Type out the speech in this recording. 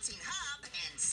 bouncing hub and